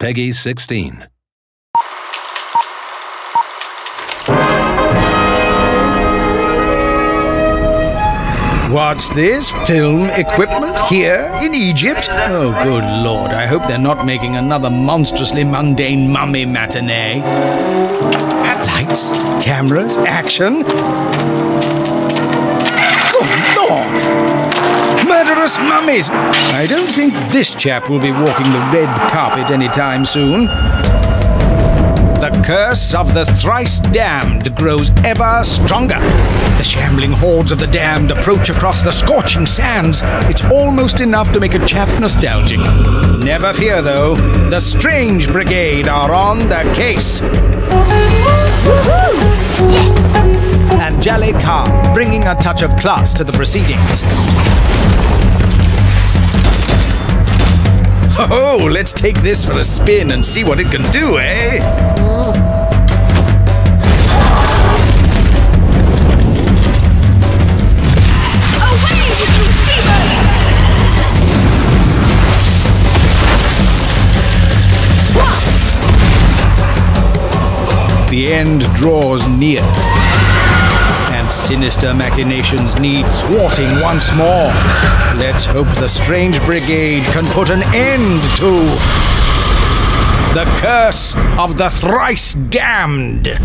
PEGI 16. What's this? Film equipment here in Egypt? Oh, good lord, I hope they're not making another monstrously mundane mummy matinee. Lights, cameras, action. Mummies! I don't think this chap will be walking the red carpet anytime soon. The curse of the thrice damned grows ever stronger. The shambling hordes of the damned approach across the scorching sands. It's almost enough to make a chap nostalgic. Never fear, though, the Strange Brigade are on the case. Anjali Khan, bringing a touch of class to the proceedings. Oh, let's take this for a spin and see what it can do, eh? The end draws near, sinister machinations need thwarting once more. Let's hope the Strange Brigade can put an end to the curse of the thrice damned.